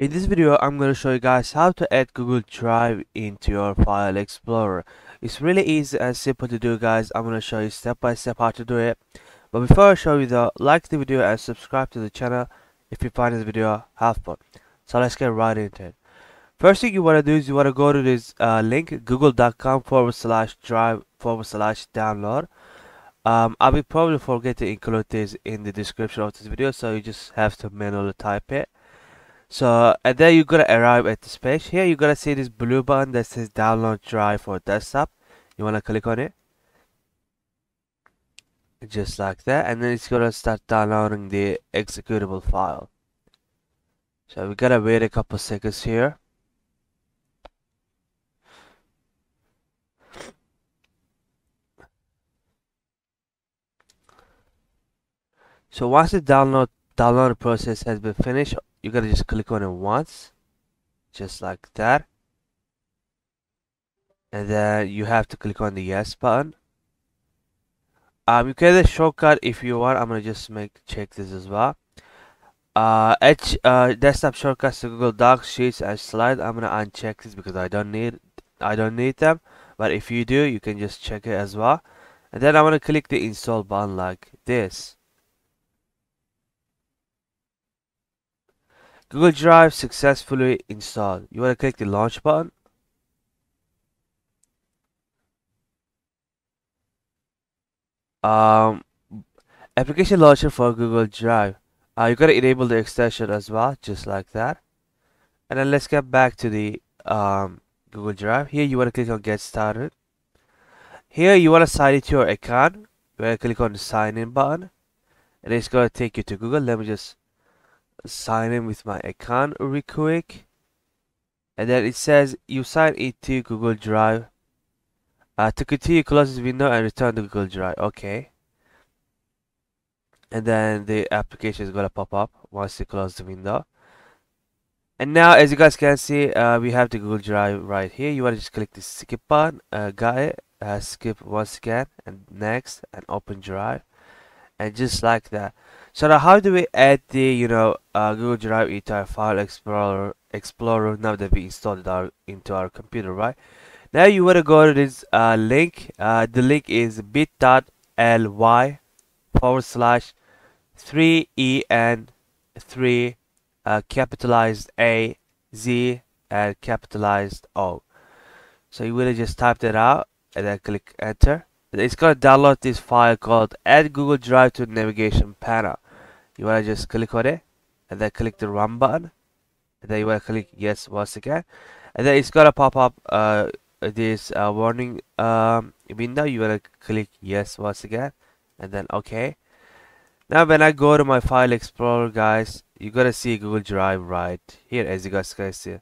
In this video, I'm going to show you guys how to add Google Drive into your File Explorer. It's really easy and simple to do guys. I'm going to show you step by step how to do it. But before I show you though, like the video and subscribe to the channel if you find this video helpful. So let's get right into it. First thing you want to do is you want to go to this uh, link google.com forward slash drive forward slash download. Um, I will probably forget to include this in the description of this video so you just have to manually type it. So and then you're gonna arrive at this page. Here you're gonna see this blue button that says download drive for desktop. You wanna click on it. Just like that, and then it's gonna start downloading the executable file. So we gotta wait a couple seconds here. So once the download download process has been finished, you gotta just click on it once, just like that. And then you have to click on the yes button. Um, you can get a shortcut if you want. I'm gonna just make check this as well. Uh, Edge uh, desktop shortcuts to Google Docs, Sheets, and slide I'm gonna uncheck this because I don't need I don't need them. But if you do, you can just check it as well. And then I'm gonna click the install button like this. Google Drive successfully installed. You want to click the launch button. Um, application launcher for Google Drive. Uh, you gotta enable the extension as well, just like that. And then let's get back to the um, Google Drive. Here you want to click on Get Started. Here you want to sign into your account. You want to click on the Sign In button. And it's going to take you to Google. Let me just sign in with my account real quick. And then it says you sign into Google Drive. Uh, to continue close this window and return to Google Drive. Okay. And then the application is gonna pop up once you close the window. And now as you guys can see uh, we have the Google Drive right here. You want to just click the skip button uh, got it uh, skip once again and next and open Drive and just like that. So now how do we add the you know uh, Google Drive into our file explorer explorer now that we installed it our, into our computer right? Now you want to go to this uh, link. Uh, the link is bit.ly forward slash 3en 3 uh, capitalized A Z and capitalized O. So you want to just type that out and then click enter it's to download this file called add Google Drive to navigation panel. You want to just click on it and then click the run button. And then you want to click yes once again. And then it's to pop up uh, this uh, warning um, window. You want to click yes once again and then okay. Now when I go to my file explorer guys, you're to see Google Drive right here as you guys can see.